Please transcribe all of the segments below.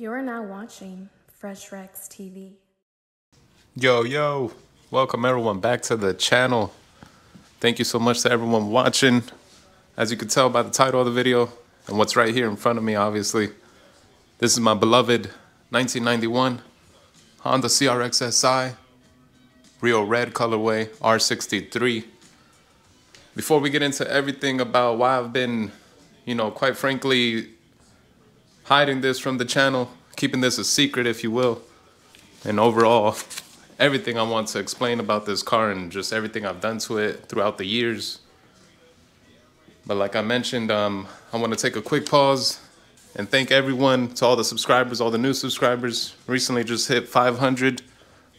You're now watching Fresh Rex TV. Yo, yo, welcome everyone back to the channel. Thank you so much to everyone watching. As you can tell by the title of the video and what's right here in front of me, obviously, this is my beloved 1991 Honda CRX SI, Rio Red colorway, R63. Before we get into everything about why I've been, you know, quite frankly, hiding this from the channel, keeping this a secret, if you will, and overall, everything I want to explain about this car and just everything I've done to it throughout the years. But like I mentioned, um, I want to take a quick pause and thank everyone to all the subscribers, all the new subscribers. Recently just hit 500,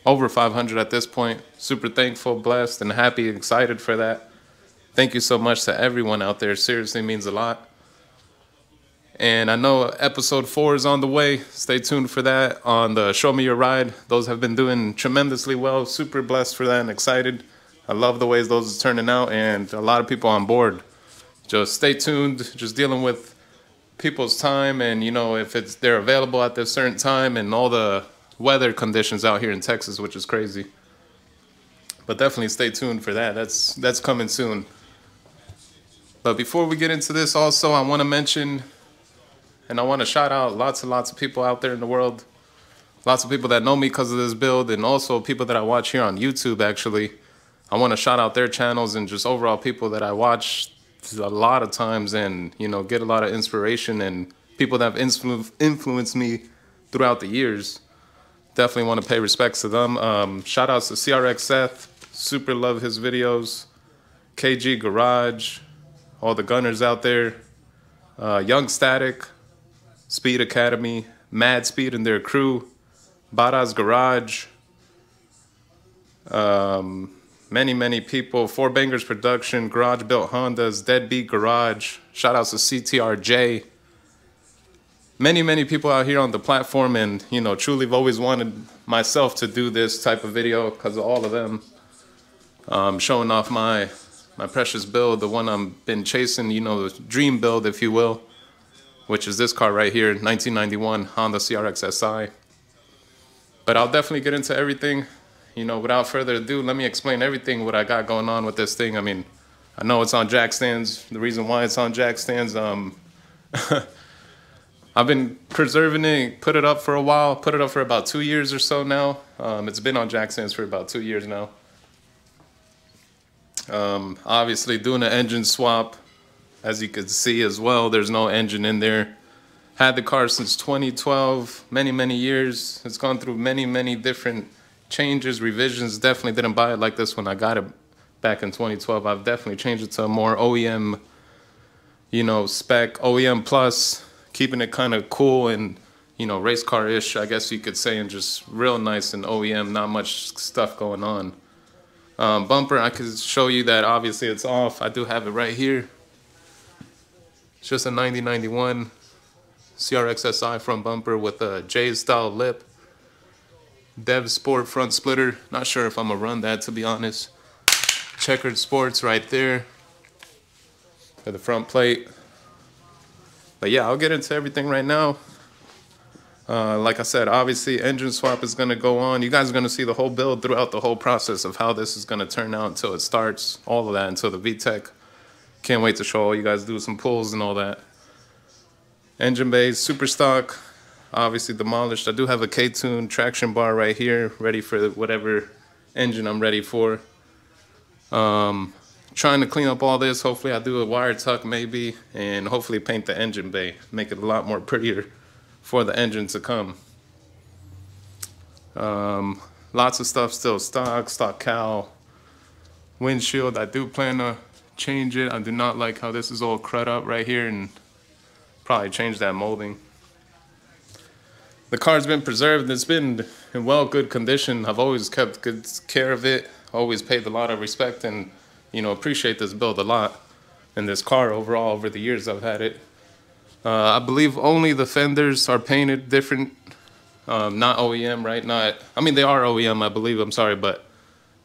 over 500 at this point. Super thankful, blessed, and happy, excited for that. Thank you so much to everyone out there. Seriously means a lot. And I know episode four is on the way. Stay tuned for that on the Show Me Your Ride. Those have been doing tremendously well. Super blessed for that and excited. I love the ways those are turning out and a lot of people on board. Just stay tuned. Just dealing with people's time and you know if it's they're available at this certain time and all the weather conditions out here in Texas, which is crazy. But definitely stay tuned for that. That's that's coming soon. But before we get into this, also I want to mention and I want to shout out lots and lots of people out there in the world. Lots of people that know me because of this build, and also people that I watch here on YouTube, actually. I want to shout out their channels and just overall people that I watch a lot of times and, you know, get a lot of inspiration and people that have influ- influenced me throughout the years. Definitely want to pay respects to them. Um, shout outs to CRX Seth. Super love his videos. KG Garage. All the gunners out there. Uh, Young Static. Speed Academy, Mad Speed and their crew, Bada's Garage, um, many, many people, Four Bangers Production, Garage Built Hondas, Deadbeat Garage, shout outs to CTRJ. Many, many people out here on the platform, and you know, truly have always wanted myself to do this type of video because of all of them. Um, showing off my my precious build, the one I've been chasing, you know, the dream build, if you will which is this car right here, 1991 Honda CRX SI. But I'll definitely get into everything. You know, without further ado, let me explain everything what I got going on with this thing. I mean, I know it's on jack stands. The reason why it's on jack stands, um, I've been preserving it, put it up for a while, put it up for about two years or so now. Um, it's been on jack stands for about two years now. Um, obviously, doing an engine swap, as you can see as well, there's no engine in there. Had the car since 2012, many, many years. It's gone through many, many different changes, revisions. Definitely didn't buy it like this when I got it back in 2012. I've definitely changed it to a more OEM, you know, spec, OEM plus, keeping it kind of cool and, you know, race car-ish, I guess you could say, and just real nice and OEM, not much stuff going on. Um, bumper, I could show you that obviously it's off. I do have it right here. It's just a 9091 CRX SI front bumper with a J style lip. Dev Sport front splitter. Not sure if I'm gonna run that to be honest. Checkered Sports right there for the front plate. But yeah, I'll get into everything right now. Uh, like I said, obviously engine swap is gonna go on. You guys are gonna see the whole build throughout the whole process of how this is gonna turn out until it starts. All of that until the VTEC can't wait to show all you guys do some pulls and all that. Engine bay, super stock, obviously demolished. I do have a K-Tune traction bar right here, ready for whatever engine I'm ready for. Um, trying to clean up all this. Hopefully I do a wire tuck maybe, and hopefully paint the engine bay, make it a lot more prettier for the engine to come. Um, lots of stuff still stock, stock cowl, windshield. I do plan to change it. I do not like how this is all crud up right here and probably change that molding. The car's been preserved. It's been in well good condition. I've always kept good care of it. Always paid a lot of respect and, you know, appreciate this build a lot. And this car overall over the years I've had it. Uh, I believe only the fenders are painted different. Um, not OEM, right? Not, I mean, they are OEM, I believe. I'm sorry, but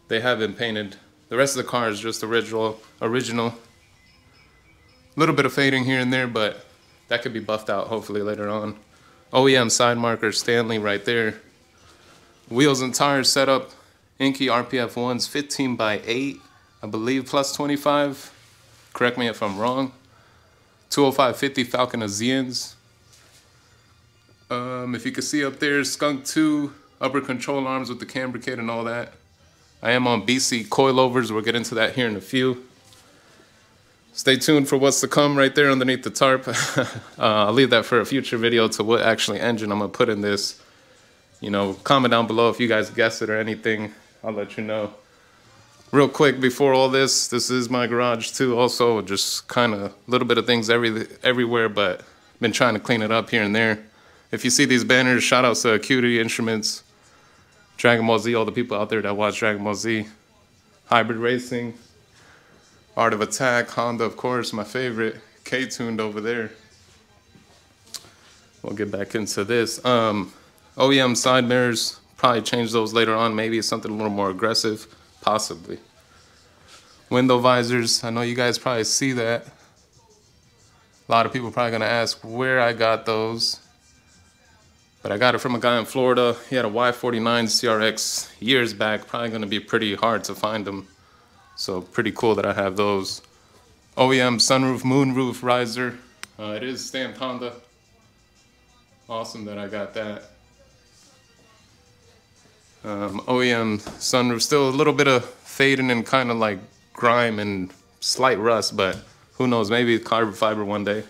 they have been painted the rest of the car is just original. Original. A little bit of fading here and there, but that could be buffed out hopefully later on. OEM side marker Stanley right there. Wheels and tires set up. Enkei RPF 1s 15 by 8, I believe plus 25. Correct me if I'm wrong. 20550 Falken Azenis. Um, if you can see up there, Skunk 2 upper control arms with the camber kit and all that. I am on BC coilovers. We'll get into that here in a few. Stay tuned for what's to come right there underneath the tarp. uh, I'll leave that for a future video to what actually engine I'm gonna put in this. You know, comment down below if you guys guess it or anything. I'll let you know. Real quick before all this, this is my garage too. Also, just kind of a little bit of things every everywhere, but been trying to clean it up here and there. If you see these banners, shout outs to Acuity Instruments, Dragon Ball Z, all the people out there that watch Dragon Ball Z, Hybrid Racing, Art of Attack, Honda, of course, my favorite, K-tuned over there. We'll get back into this. Um, OEM side mirrors, probably change those later on. Maybe something a little more aggressive, possibly. Window visors, I know you guys probably see that. A lot of people probably gonna ask where I got those. But I got it from a guy in Florida. He had a Y49 CRX years back. Probably gonna be pretty hard to find them. So pretty cool that I have those. OEM sunroof, moonroof riser. Uh, it is stamped Honda. Awesome that I got that. Um, OEM sunroof, still a little bit of fading and kind of like grime and slight rust, but who knows, maybe carbon fiber one day.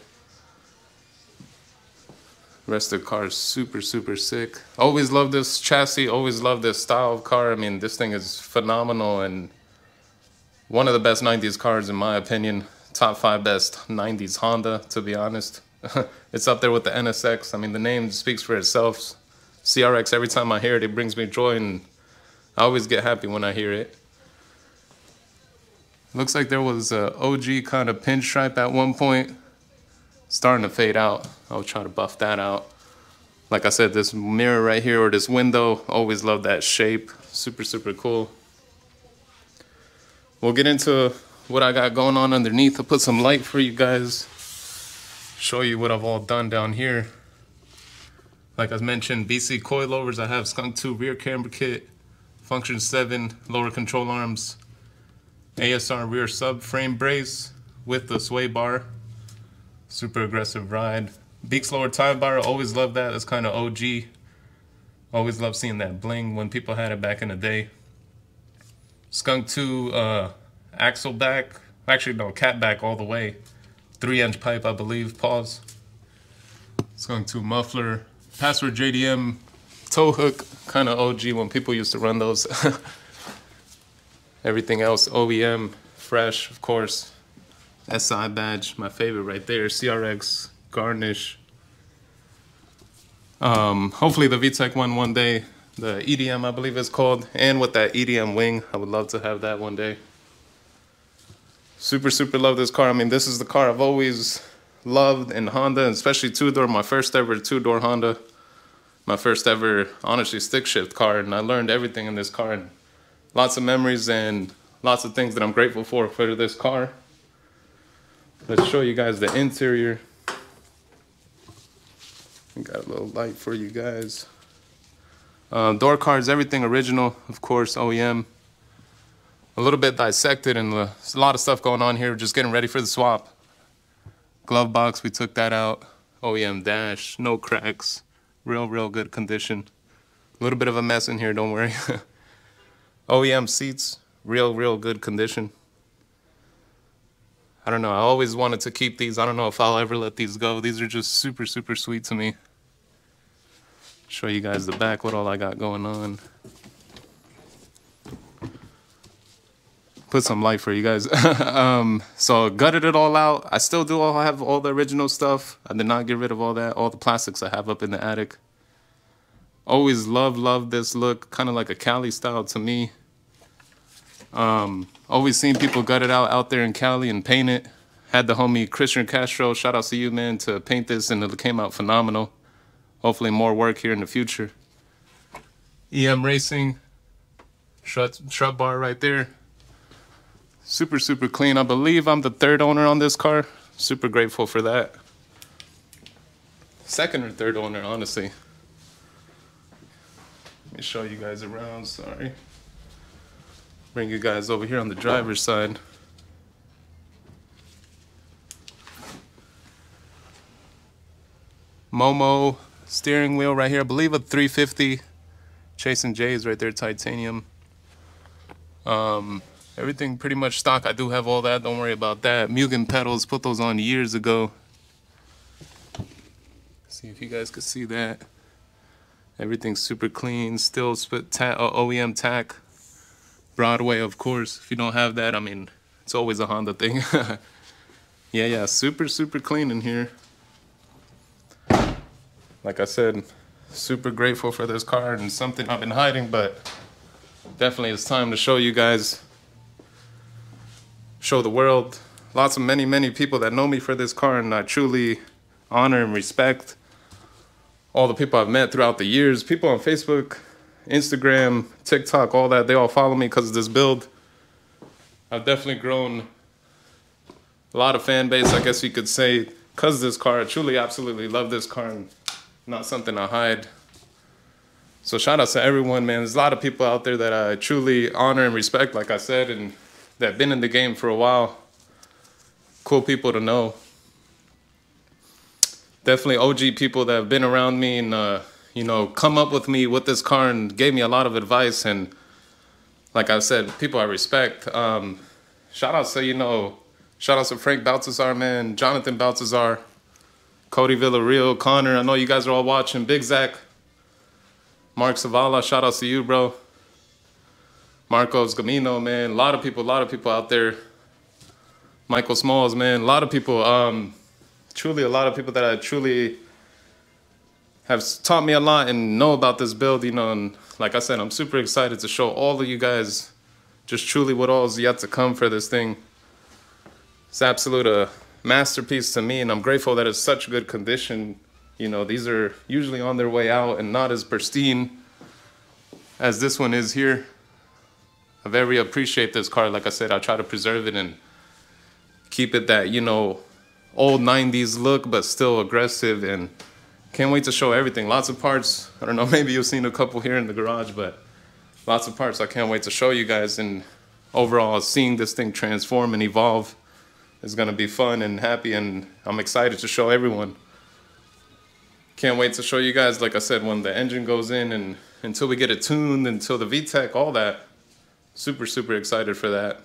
Rest of the car is super, super sick. Always love this chassis, always love this style of car. I mean, this thing is phenomenal and one of the best 90s cars in my opinion. Top five best 90s Honda, to be honest. it's up there with the NSX. I mean, the name speaks for itself. CRX, every time I hear it, it brings me joy and I always get happy when I hear it. Looks like there was a OG kind of pinstripe at one point starting to fade out. I'll try to buff that out. Like I said, this mirror right here or this window, always love that shape. Super, super cool. We'll get into what I got going on underneath. I'll put some light for you guys. Show you what I've all done down here. Like I mentioned, BC coilovers. I have Skunk 2 rear camber kit, Function 7 lower control arms, ASR rear subframe brace with the sway bar super aggressive ride. Beak's lower tie bar, always love that. That's kind of OG. Always love seeing that bling when people had it back in the day. Skunk 2 uh, axle back. Actually, no, cat back all the way. Three inch pipe, I believe. Pause. Skunk 2 muffler. Password JDM tow hook. Kind of OG when people used to run those. Everything else OEM, fresh, of course. SI badge, my favorite right there. CRX, garnish. Um, hopefully the VTEC one one day. The EDM, I believe it's called. And with that EDM wing, I would love to have that one day. Super, super love this car. I mean, this is the car I've always loved in Honda, especially two-door, my first ever two-door Honda. My first ever, honestly, stick shift car. And I learned everything in this car. And lots of memories and lots of things that I'm grateful for for this car. Let's show you guys the interior. Got a little light for you guys. Uh, door cards, everything original, of course, OEM. A little bit dissected and a lot of stuff going on here. Just getting ready for the swap. Glove box, we took that out. OEM dash, no cracks. Real, real good condition. A little bit of a mess in here, don't worry. OEM seats, real, real good condition. I don't know. I always wanted to keep these. I don't know if I'll ever let these go. These are just super, super sweet to me. Show you guys the back, what all I got going on. Put some light for you guys. um, so gutted it all out. I still do all have all the original stuff. I did not get rid of all that. All the plastics I have up in the attic. Always love, love this look. Kind of like a Cali style to me. Um, always seen people gut it out out there in Cali and paint it. Had the homie Christian Castro, shout out to you, man, to paint this, and it came out phenomenal. Hopefully more work here in the future. EM Racing, shrub, shrub bar right there. Super, super clean. I believe I'm the third owner on this car. Super grateful for that. second or third owner, honestly. Let me show you guys around, sorry. Bring you guys over here on the driver's side. Momo steering wheel right here. I believe a 350. Chasing J's right there, titanium. Um, everything pretty much stock. I do have all that. Don't worry about that. Mugen pedals. Put those on years ago. See if you guys could see that. Everything's super clean. Still split ta uh, OEM tach. Broadway, of course. If you don't have that, I mean, it's always a Honda thing. yeah, yeah, super, super clean in here like I said, super grateful for this car and something I've been hiding, but definitely it's time to show you guys, show the world. Lots of many, many people that know me for this car and I truly honor and respect all the people I've met throughout the years. People on Facebook, Instagram, TikTok, all that, they all follow me because of this build. I've definitely grown a lot of fan base, I guess you could say, because this car. I truly, absolutely love this car. And not something I hide. So shout out to everyone, man. There's a lot of people out there that I truly honor and respect, like I said, and that been in the game for a while. Cool people to know. Definitely OG people that have been around me and uh, you know come up with me with this car and gave me a lot of advice. And like I said, people I respect. Um, shout out to you know, shout out to Frank Baltazar, man, Jonathan Baltazar. Cody Villarreal, Connor. I know you guys are all watching. Big Zach, Mark Savala. Shout out to you, bro. Marcos Gamino, man. A lot of people, a lot of people out there. Michael Smalls, man. A lot of people. Um, truly, a lot of people that I truly have taught me a lot and know about this build. You know, and like I said, I'm super excited to show all of you guys just truly what all is yet to come for this thing. It's absolute a uh, masterpiece to me, and I'm grateful that it's such good condition. You know, these are usually on their way out and not as pristine as this one is here. I very appreciate this car. Like I said, I try to preserve it and keep it that, you know, old 90s look, but still aggressive and can't wait to show everything. Lots of parts. I don't know, maybe you've seen a couple here in the garage, but lots of parts I can't wait to show you guys. And overall, seeing this thing transform and evolve is going to be fun and happy, and I'm excited to show everyone. Can't wait to show you guys, like I said, when the engine goes in and until we get it tuned, until the VTEC, all that. Super, super excited for that.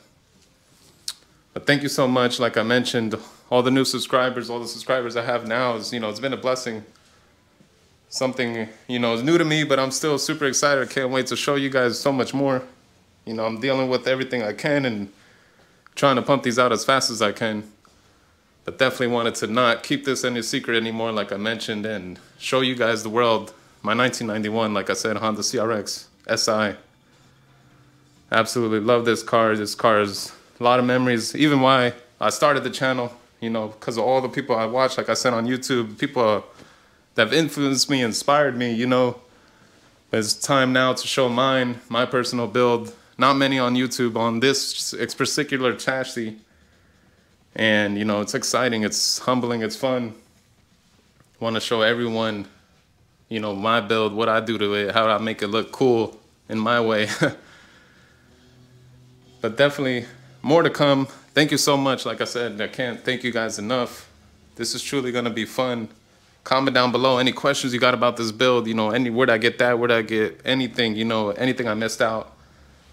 But thank you so much. Like I mentioned, all the new subscribers, all the subscribers I have now is, you know, it's been a blessing. Something, you know, is new to me, but I'm still super excited. I can't wait to show you guys so much more. You know, I'm dealing with everything I can and trying to pump these out as fast as I can. But definitely wanted to not keep this any secret anymore, like I mentioned, and show you guys the world. My 1991, like I said, Honda CRX SI. Absolutely love this car. This car is a lot of memories. Even why I started the channel, you know, because of all the people I watch, like I said on YouTube, people that have influenced me, inspired me, you know. It's time now to show mine, my personal build, not many on YouTube on this particular chassis. And, you know, it's exciting, it's humbling, it's fun. Want to show everyone, you know, my build, what I do to it, how I make it look cool in my way. but definitely more to come. Thank you so much. Like I said, I can't thank you guys enough. This is truly going to be fun. Comment down below any questions you got about this build. You know, any where'd I get that? Where'd I get anything? You know, anything I missed out.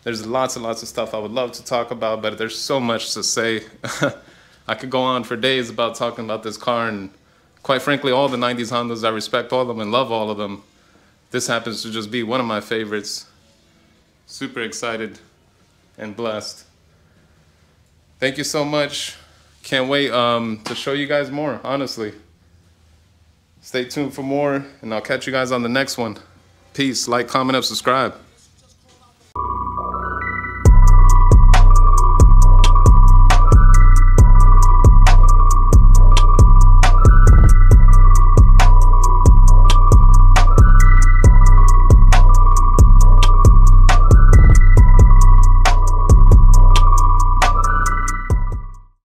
There's lots and lots of stuff I would love to talk about, but there's so much to say. I could go on for days about talking about this car, and quite frankly, all the 90s Hondas, I respect all of them and love all of them. This happens to just be one of my favorites. Super excited and blessed. Thank you so much. Can't wait um, to show you guys more, honestly. Stay tuned for more, and I'll catch you guys on the next one. Peace. Like, comment, and subscribe.